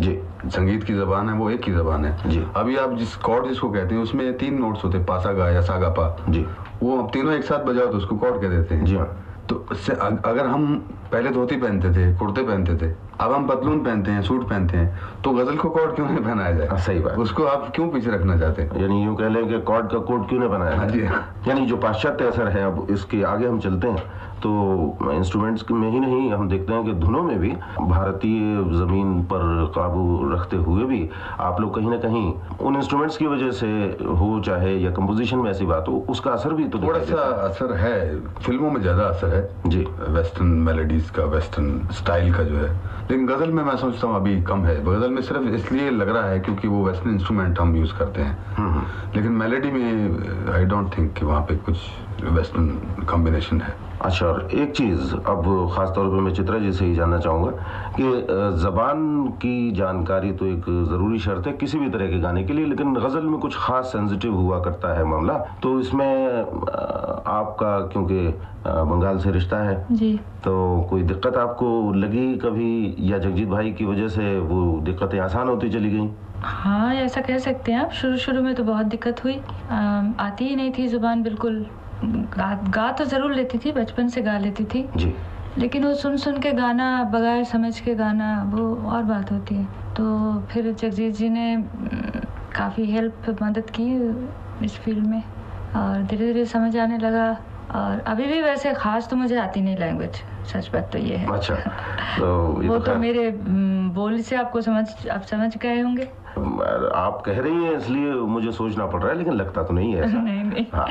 जी। संगीत की जबान है वो एक ही जबान है। जी। अभी आप जिस कॉर्ड जिसको कहते हैं उसमें तीन नोट्स होते हैं पासा गा या सागा पा। जी। वो अब तीनों एक साथ बजाओ तो उसको कॉर्ड कह देते हैं। जी। हाँ तो इससे अगर हम पहले धोती पहनते थे कुर्ते पहनते थे अब हम पतलून पहनते हैं सूट पहनते हैं तो गज़ल को कॉर्ड क्यों नहीं पहनाया हाँ, जाए सही बात। उसको आप क्यों पीछे रखना चाहते हैं? यानी यूँ कह लें कि कॉर्ड का कोड क्यों नहीं बनाया हाँ जी, हाँ। यानी जो पाश्चात्य असर है अब इसके आगे हम चलते हैं। तो इंस्ट्रूमेंट्स में ही नहीं हम देखते हैं कि धुनों में भी भारतीय ज़मीन पर काबू रखते हुए भी आप लोग कहीं ना कहीं उन इंस्ट्रूमेंट्स की वजह से हो चाहे या कंपोजिशन में ऐसी बात हो उसका असर भी तो थोड़ा सा असर है। फ़िल्मों में ज़्यादा असर है। जी। वेस्टर्न मेलोडीज का वेस्टर्न स्टाइल का जो है। लेकिन गज़ल में मैं सोचता हूँ अभी कम है। गज़ल में सिर्फ़ इसलिए लग रहा है क्योंकि वो वेस्टर्न इंस्ट्रूमेंट हम यूज़ करते हैं। हम्म, हम्म। लेकिन मेलेडी में आई डोंट थिंक कि वहाँ पे कुछ वेस्टर्न कॉम्बिनेशन है। अच्छा और एक चीज़ अब खास तौर पे मैं चित्रा जी से ही जानना चाहूँगा कि जबान की जानकारी तो एक ज़रूरी शर्त है किसी भी तरह के गाने के लिए लेकिन गज़ल में कुछ खास सेंसिटिव हुआ करता है मामला तो इसमें आपका क्योंकि बंगाल से रिश्ता है जी। तो कोई दिक्कत आपको लगी कभी या जगजीत भाई की वजह से वो दिक्कतें आसान होती चली गई? हाँ ऐसा कह सकते हैं आप शुरू शुरू में तो बहुत दिक्कत हुई अम, आती ही नहीं थी ज़ुबान बिल्कुल। गा, गा तो ज़रूर लेती थी बचपन से गा लेती थी। जी। लेकिन वो सुन सुन के गाना बगैर समझ के गाना वो और बात होती है। तो फिर जगजीत जी ने काफ़ी हेल्प मदद की इस फ़ील्ड में और धीरे धीरे समझ आने लगा। और अभी भी वैसे खास तो मुझे आती नहीं लैंग्वेज सच बात तो ये है। अच्छा तो ये वो तो तो मेरे हम्म, बोल से आपको समझ आप समझ गए होंगे। आप कह रही हैं इसलिए मुझे सोचना पड़ रहा है लेकिन लगता तो नहीं है ऐसा। नहीं नहीं। हाँ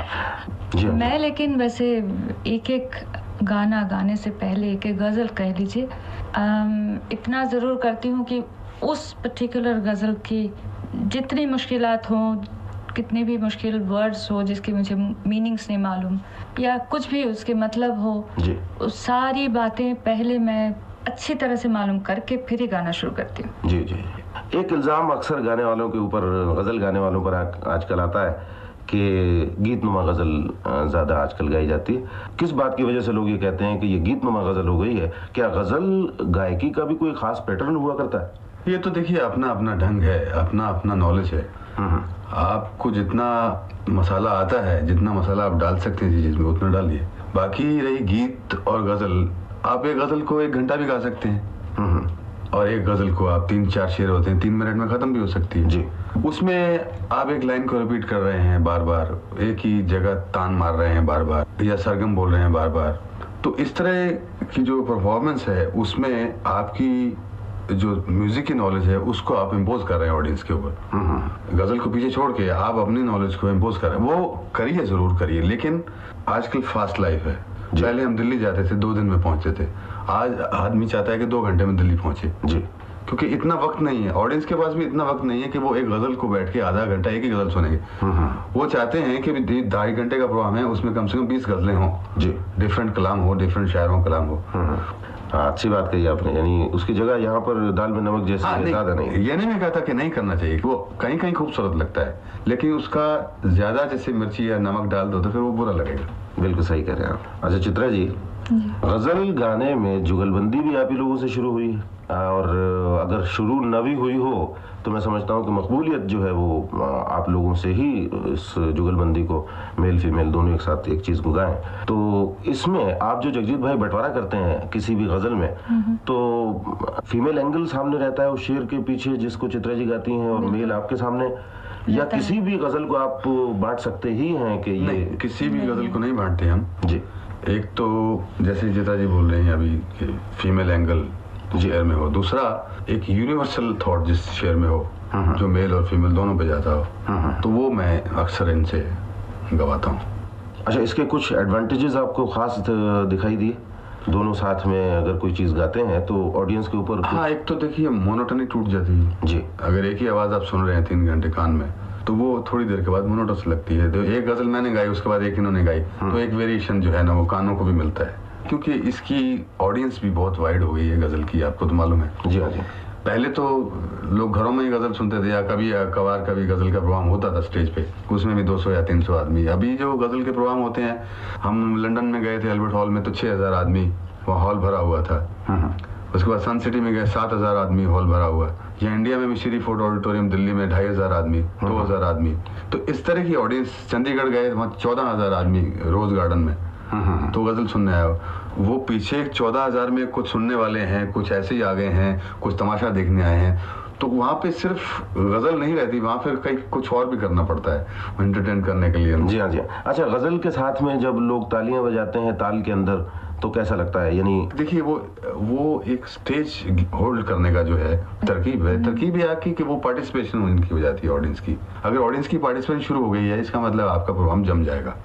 जी हाँ, मैं लेकिन वैसे एक एक गाना गाने से पहले एक एक गज़ल कह लीजिए। इतना ज़रूर करती हूँ कि उस पर्टिकुलर गज़ल की जितनी मुश्किलात हों कितने भी मुश्किल वर्ड्स हो जिसके मुझे मीनिंग्स नहीं मालूम या कुछ भी उसके मतलब हो जी। उस सारी बातें पहले मैं अच्छी तरह से मालूम करके फिर ही गाना शुरू करती हूँ। जी जी एक इल्ज़ाम अक्सर गाने वालों के ऊपर गज़ल गाने वालों पर आजकल आता है कि गीत नुमा गज़ल ज़्यादा आजकल गाई जाती है। किस बात की वजह से लोग ये कहते हैं कि ये गीत नुमा गज़ल हो गई है? क्या गज़ल गायकी का भी कोई खास पैटर्न हुआ करता है? ये तो देखिए अपना अपना ढंग है अपना अपना नॉलेज है। आपको जितना मसाला आता है जितना मसाला आप डाल सकते हैं चीज़ में उतना डालिए बाकी रही गीत और गज़ल। आप एक गज़ल को एक घंटा भी गा सकते हैं। हम्म, और एक गज़ल को आप तीन चार शेर होते हैं तीन मिनट में खत्म भी हो सकती है। जी। उसमें आप एक लाइन को रिपीट कर रहे हैं बार बार एक ही जगह तान मार रहे हैं बार बार या सरगम बोल रहे हैं बार बार तो इस तरह की जो परफॉर्मेंस है उसमें आपकी जो म्यूज़िक की नॉलेज है उसको आप इम्पोज कर रहे हैं ऑडियंस के ऊपर। हम्म, गज़ल को पीछे छोड़ के आप अपनी नॉलेज को इम्पोज कर रहे हैं। वो करिए ज़रूर करिए लेकिन आजकल फास्ट लाइफ है। पहले हम दिल्ली जाते थे दो दिन में पहुँचते थे। आज आदमी चाहता है कि दो घंटे में दिल्ली पहुँचे। जी। क्योंकि इतना वक्त नहीं है। ऑडियंस के पास भी इतना वक्त नहीं है कि वो एक गज़ल को बैठ के आधा घंटा एक ही गज़ल सुनेंगे। हम्म, वो चाहते हैं कि ढाई घंटे का प्रोग्राम है उसमें कम से कम बीस गजलें हों। जी। डिफरेंट कलाम हो डिफरेंट शायरों कलाम हो। हम्म, हाँ अच्छी बात कही आपने यानी उसकी जगह यहाँ पर दाल में नमक हाँ, जैसे ज़्यादा नहीं नहीं, ये नहीं मैं कहता कि नहीं करना चाहिए वो कहीं कहीं खूबसूरत लगता है लेकिन उसका ज़्यादा जैसे मिर्ची या नमक डाल दो तो फिर वो बुरा लगेगा। बिल्कुल सही कह रहे हैं आप। अच्छा चित्रा जी। गज़ल गाने में जुगलबंदी भी आप ही लोगों से शुरू हुई है। और अगर शुरू न भी हुई हो तो मैं समझता हूँ कि मकबूलियत जो है वो आप लोगों से ही इस जुगलबंदी को मेल फीमेल दोनों एक साथ एक चीज़ को गाएँ तो इसमें आप जो जगजीत भाई बंटवारा करते हैं किसी भी गज़ल में तो फीमेल एंगल सामने रहता है उस शेर के पीछे जिसको चित्रा जी गाती हैं और मेल आपके सामने। या किसी भी गज़ल को आप बांट सकते ही हैं कि ये किसी भी गज़ल को नहीं बांटते हम। जी। एक तो जैसे जिता जी बोल रहे हैं अभी कि फीमेल एंगल शेयर में हो। दूसरा एक यूनिवर्सल थॉट जिस शेयर में हो हम्म। जो मेल और फीमेल दोनों पे जाता हो हम्म। तो वो मैं अक्सर इनसे गवाता हूँ। अच्छा इसके कुछ एडवांटेजेस आपको खास दिखाई दिए? दोनों साथ में अगर कोई चीज़ गाते हैं तो ऑडियंस के ऊपर हाँ एक तो देखिए मोनोटनी टूट जाती है। जी। अगर एक ही आवाज़ आप सुन रहे हैं तीन घंटे कान में तो वो थोड़ी देर के बाद मोनोटस लगती है। तो एक गज़ल मैंने गाई उसके बाद एक इन्होंने गाई तो एक वेरिएशन जो है ना वो कानों को भी मिलता है। क्योंकि इसकी ऑडियंस भी बहुत वाइड हो गई है गज़ल की आपको तो मालूम है। जी हाँ जी। पहले तो लोग घरों में ही गज़ल सुनते थे या कभी या कभार कभी गज़ल का प्रोग्राम होता था स्टेज पे उसमें भी 200 या 300 आदमी। अभी जो गज़ल के प्रोग्राम होते हैं हम लंदन में गए थे अल्बर्ट हॉल में तो 6000 आदमी वहाँ हॉल भरा हुआ था। हम्म, उसके बाद सन सिटी में गए सात हज़ार आदमी हॉल भरा हुआ। या इंडिया में भी श्री फोर्ट ऑडिटोरियम दिल्ली में ढाई हज़ार आदमी दो हज़ार आदमी। तो इस तरह की ऑडियंस चंडीगढ़ गए वहाँ चौदह हज़ार आदमी रोज गार्डन में। तो गज़ल सुनने आए हो। वो पीछे चौदह हज़ार में कुछ सुनने वाले हैं कुछ ऐसे ही आ गए हैं कुछ तमाशा देखने आए हैं। तो वहाँ पे सिर्फ़ गज़ल नहीं रहती वहाँ फिर कई कुछ और भी करना पड़ता है एंटरटेन करने के लिए जी हाँ जी हाँ। अच्छा गज़ल के साथ में जब लोग तालियाँ बजाते हैं ताल के अंदर तो कैसा लगता है? यानी देखिए वो वो एक स्टेज होल्ड करने का जो है तरकीब है। तरकीब ये आपकी कि वो पार्टिसिपेशन उनकी हो जाती है ऑडियंस की। अगर ऑडियंस की पार्टिसिपेशन शुरू हो गई है इसका मतलब आपका प्रोग्राम जम जाएगा।